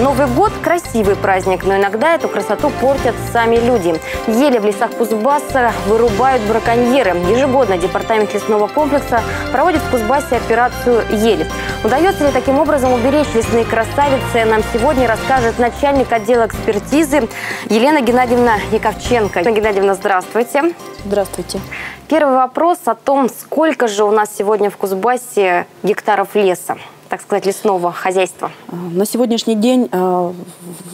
Новый год – красивый праздник, но иногда эту красоту портят сами люди. Ели в лесах Кузбасса вырубают браконьеры. Ежегодно Департамент лесного комплекса проводит в Кузбассе операцию «Ели». Удается ли таким образом уберечь лесные красавицы, нам сегодня расскажет начальник отдела экспертизы Елена Геннадьевна Яковченко. Елена Геннадьевна, здравствуйте. Здравствуйте. Первый вопрос о том, сколько же у нас сегодня в Кузбассе гектаров леса так сказать, лесного хозяйства? На сегодняшний день э,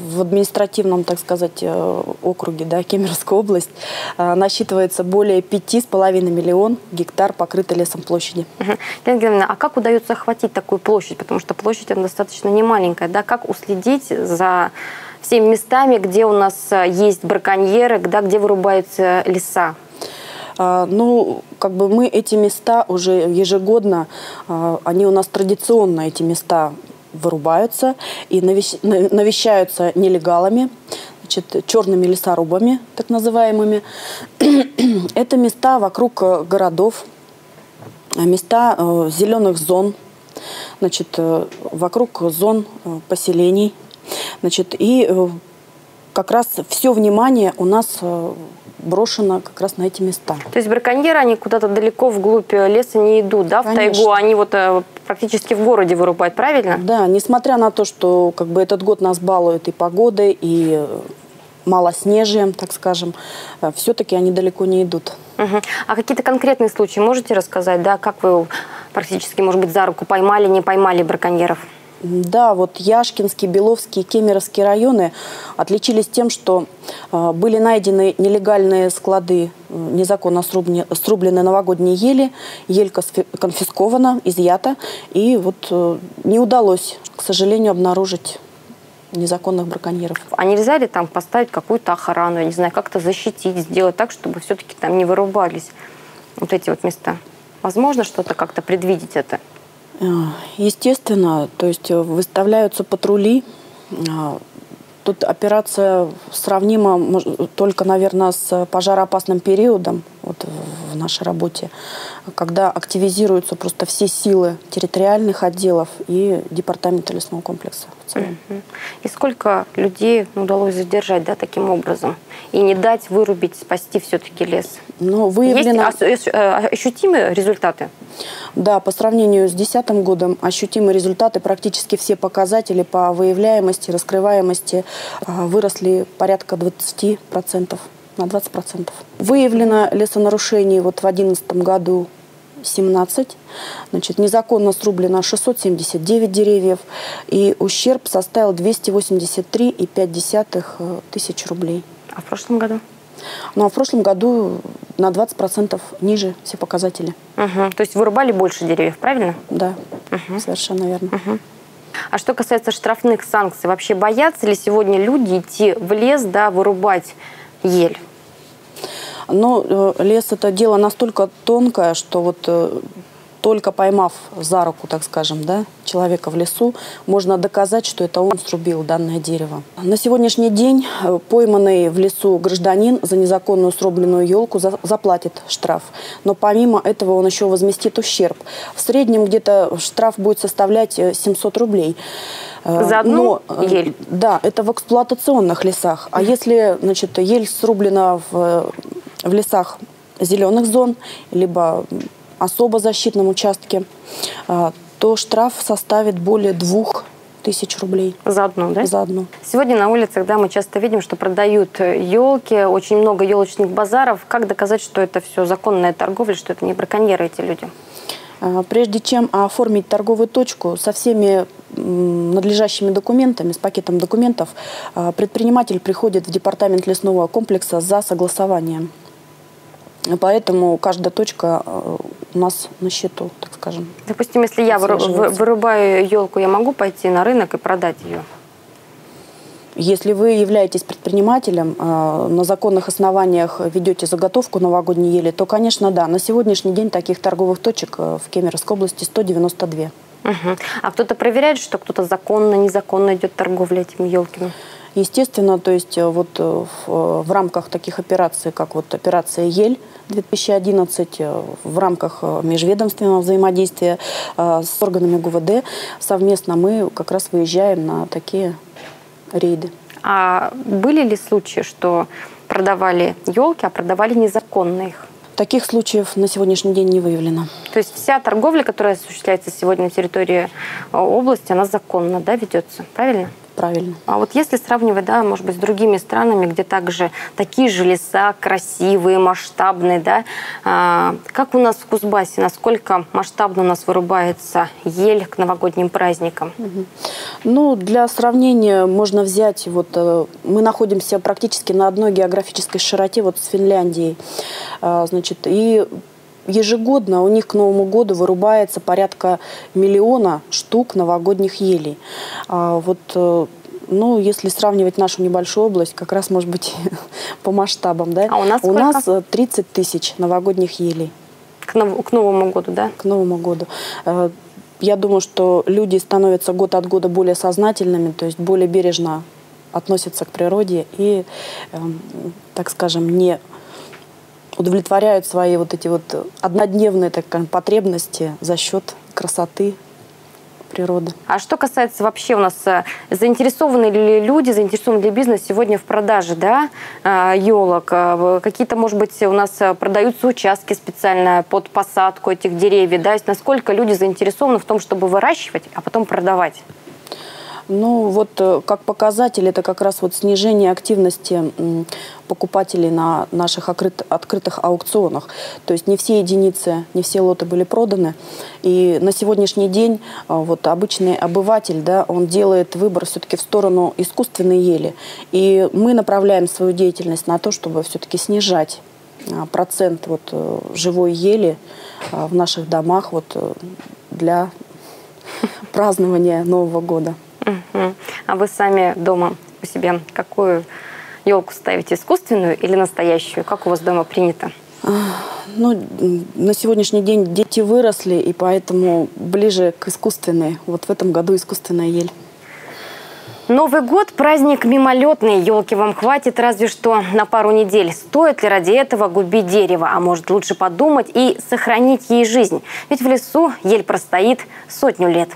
в административном, так сказать, э, округе, да, Кемеровская область, э, насчитывается более пяти с половиной миллион гектар покрытой лесом площади. Угу. а как удается охватить такую площадь? Потому что площадь она достаточно немаленькая. Да? Как уследить за всеми местами, где у нас есть браконьеры, да, где вырубаются леса? А, ну, как бы мы эти места уже ежегодно, а, они у нас традиционно, эти места вырубаются и навещаются нелегалами, значит, черными лесорубами, так называемыми. Это места вокруг городов, места э, зеленых зон, значит, э, вокруг зон э, поселений. Значит, и как раз все внимание у нас брошено как раз на эти места. То есть браконьеры, они куда-то далеко вглубь леса не идут, да, Конечно. в тайгу? Они вот э, практически в городе вырубают, правильно? Да, несмотря на то, что как бы этот год нас балует и погодой, и малоснежием, так скажем, э, все-таки они далеко не идут. Угу. А какие-то конкретные случаи можете рассказать, да, как вы практически, может быть, за руку поймали, не поймали браконьеров? Да, вот Яшкинский, Беловский, Кемеровские районы отличились тем, что э, были найдены нелегальные склады э, незаконно срубленные новогодние ели, елька конфискована, изъята, и вот э, не удалось, к сожалению, обнаружить незаконных браконьеров. А нельзя ли там поставить какую-то охрану, я не знаю, как-то защитить, сделать так, чтобы все-таки там не вырубались вот эти вот места? Возможно что-то как-то предвидеть это? Э, естественно, то есть э, выставляются патрули. Э, тут операция сравнима только, наверное, с пожароопасным периодом вот, в нашей работе, когда активизируются просто все силы территориальных отделов и департамента лесного комплекса. И сколько людей удалось задержать да, таким образом? И не дать вырубить, спасти все-таки лес? Ну, выявлено... Есть ощутимые результаты? Да, по сравнению с 2010 годом ощутимые результаты. Практически все показатели по выявляемости, раскрываемости а, выросли порядка 20%, на 20%. Выявлено лесонарушений вот в 2011 году 17. Значит, незаконно срублено 679 деревьев, и ущерб составил 283,5 э, тысяч рублей. А в прошлом году? Ну, а в прошлом году на 20% ниже все показатели. Угу. То есть вырубали больше деревьев, правильно? Да, угу. совершенно верно. Угу. А что касается штрафных санкций, вообще боятся ли сегодня люди идти в лес, да, вырубать ель? Но ну, э, лес это дело настолько тонкое, что вот э, только поймав за руку, так скажем, да, человека в лесу, можно доказать, что это он срубил данное дерево. На сегодняшний день э, пойманный в лесу гражданин за незаконную срубленную елку заплатит штраф. Но помимо этого он еще возместит ущерб. В среднем где-то штраф будет составлять 700 э, рублей. Э, за одну Но, ель? Да, это в эксплуатационных лесах. А если значит, ель срублена в, в лесах зеленых зон, либо особо защитном участке, а, то штраф составит более двух тысяч рублей. За одну, да? За одну. Сегодня на улицах, да, мы часто видим, что продают елки, очень много елочных базаров. Как доказать, что это все законная торговля, что это не браконьеры эти люди? А, прежде чем оформить торговую точку со всеми надлежащими документами, с пакетом документов, а, предприниматель приходит в департамент лесного комплекса за согласованием. Поэтому каждая точка э, у нас на счету, так скажем. Допустим, если я вырубаю елку, я могу пойти на рынок и продать ее? Если вы являетесь предпринимателем, э, на законных основаниях ведете заготовку новогодней ели, то, конечно, да. На сегодняшний день таких торговых точек э, в Кемеровской области 192. Угу. А кто-то проверяет, что кто-то законно, незаконно идет торговля этими елками? Естественно, то есть э, вот э, в, э, в рамках таких операций, как вот операция «Ель», 2011 в рамках межведомственного взаимодействия с органами ГУВД совместно мы как раз выезжаем на такие рейды. А были ли случаи, что продавали елки, а продавали незаконно их? Таких случаев на сегодняшний день не выявлено. То есть вся торговля, которая осуществляется сегодня на территории области, она законно да, ведется, правильно? Правильно. А вот если сравнивать, да, может быть, с другими странами, где также такие же леса красивые, масштабные, да, а, как у нас в Кузбассе, насколько масштабно у нас вырубается ель к новогодним праздникам? Ну, для сравнения можно взять, вот э, мы находимся практически на одной географической широте вот с Финляндией, А, значит, и ежегодно у них к Новому году вырубается порядка миллиона штук новогодних елей. А вот, э, ну, если сравнивать нашу небольшую область, как раз, может быть, по масштабам, да? А у нас У сколько? нас э, 30 тысяч новогодних елей К, нов- к Новому году, да? к Новому году. Э, Я думаю, что люди становятся год от года более сознательными, то есть более бережно относятся к природе и, эм, так скажем, не удовлетворяют свои вот эти вот однодневные так потребности за счет красоты природы. А что касается вообще у нас, э, заинтересованы ли люди, заинтересован ли бизнес сегодня в продаже, да, елок? Какие-то, может быть, у нас э, продаются участки специально под посадку этих деревьев, да? Насколько люди заинтересованы в том, чтобы выращивать, а потом продавать? Ну вот э, как показатель это как раз вот снижение активности покупателей на наших открыт- открытых аукционах. То есть не все единицы, не все лоты были проданы. И на сегодняшний день а, вот обычный обыватель, да, он делает выбор все-таки в сторону искусственной ели. И мы направляем свою деятельность на то, чтобы все-таки снижать а, процент вот э, живой ели в наших домах вот э, для празднования Нового года. А вы сами дома у себя какую елку ставите, искусственную или настоящую? Как у вас дома принято? Ну, на сегодняшний день дети выросли, и поэтому ближе к искусственной. Вот в этом году искусственная ель. Новый год – праздник мимолетный. Елки вам хватит разве что на пару недель. Стоит ли ради этого губить дерево? А может лучше подумать и сохранить ей жизнь? Ведь в лесу ель простоит сотню лет.